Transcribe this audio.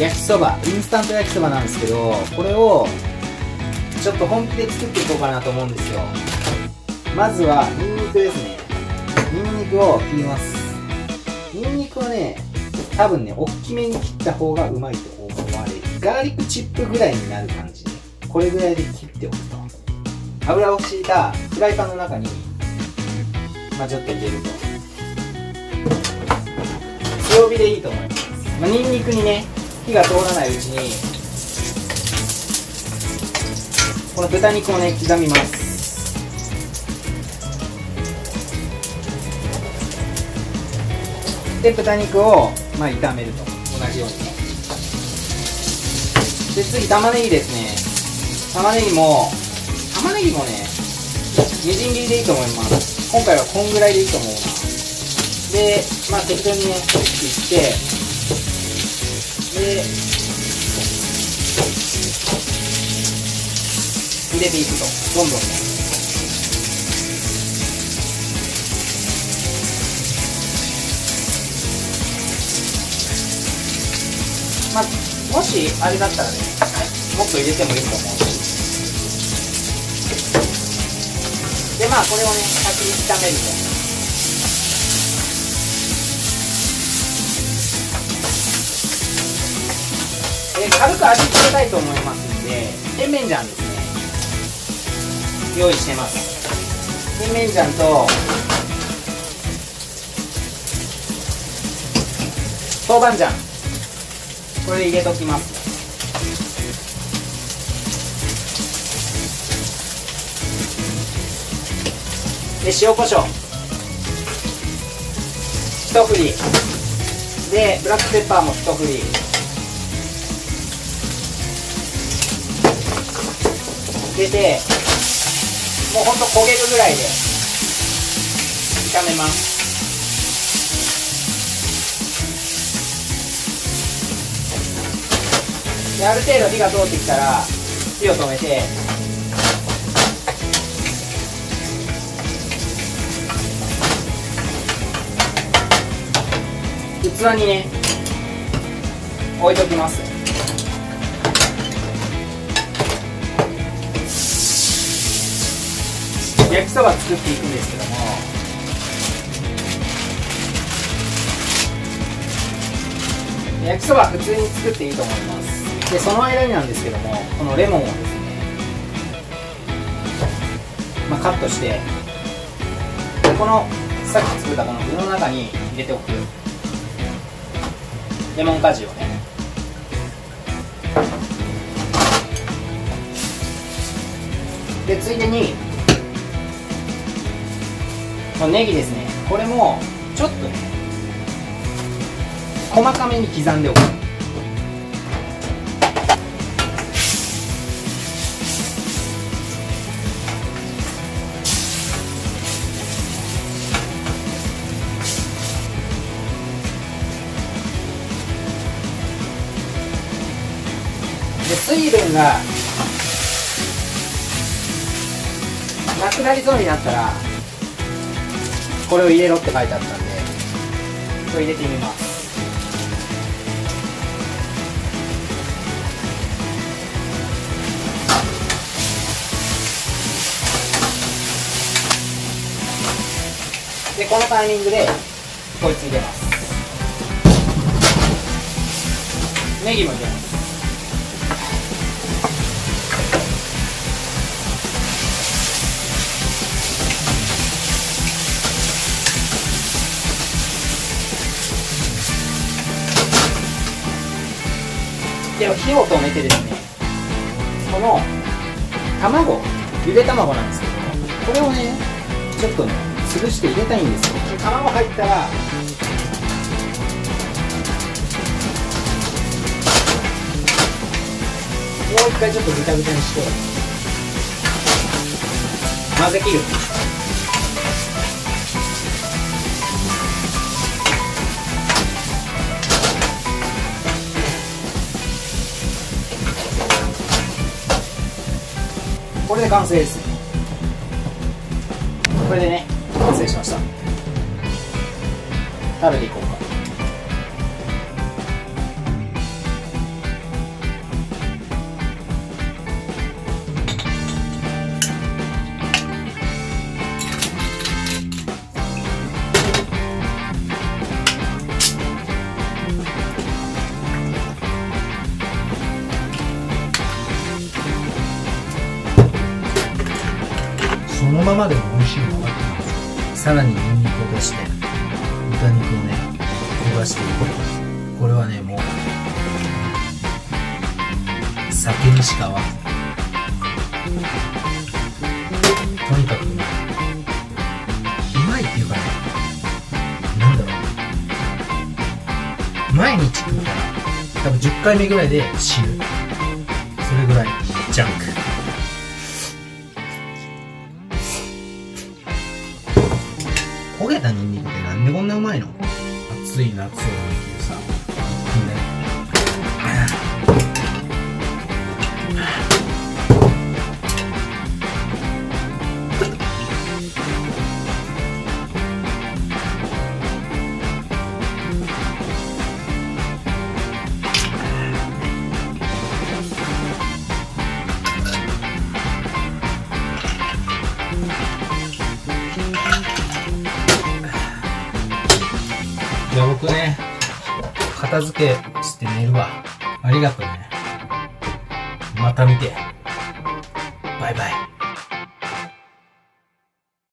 焼きそばインスタント焼きそばなんですけどこれをちょっと本気で作っていこうかなと思うんですよ。まずはニンニクですねニンニクを切ります。ニンニクはね多分ね大きめに切った方がうまいと思われる。ガーリックチップぐらいになる感じでこれぐらいで切っておくと。油を敷いたフライパンの中にまあちょっと入れると。強火でいいと思います。まあ、ニンニクにね火が通らないうちにこの豚肉をね刻みますで豚肉をまあ炒めると同じようにねで次玉ねぎですね玉ねぎも玉ねぎもねみじん切りでいいと思います今回はこんぐらいでいいと思うなでまあ適当にね切っていってで入れていくとどんどん。ねまあもしあれだったらねもっと入れてもいいと思うでまあこれをね先に炒めると。で軽く味付けたいと思いますんで甜麺醤ですね。用意してます。甜麺醤と豆板醤。これ入れときます。で塩コショウ。一振り。でブラックペッパーも一振り。入れてもうほんと焦げるぐらいで炒めます。である程度火が通ってきたら火を止めて器にね置いときます。焼きそば作っていくんですけども焼きそば普通に作っていいと思います。でその間になんですけどもこのレモンをですね、まあ、カットしてこのさっき作ったこの具の中に入れておく。レモン果汁をね。でついでにのネギですね。これもちょっとね細かめに刻んでおくで水分がなくなりそうになったらこれを入れろって書いてあったんでこれ入れてみます。でこのタイミングでこいつ入れます。ネギも入れます。で火を止めてですねこの卵ゆで卵なんですけどこれをねちょっとね潰して入れたいんですよ。卵入ったらもう一回ちょっとぐちゃぐちゃにして混ぜ切る。これで完成です。これでね完成しました。食べていこう。のままでも美味しいの分かってます。さらにニンニクを出して豚肉をね焦がしていくこれはねもう酒にしか合わずとにかくねうまいっていうかねなんだろう。毎日食ったら多分10回目ぐらいで死ぬ。それぐらいジャンク。焦げたニンニクってなんでこんなうまいの？暑い夏を乗り切じゃあ僕ね、片付けして寝るわ。ありがとうね。また見て。バイバイ。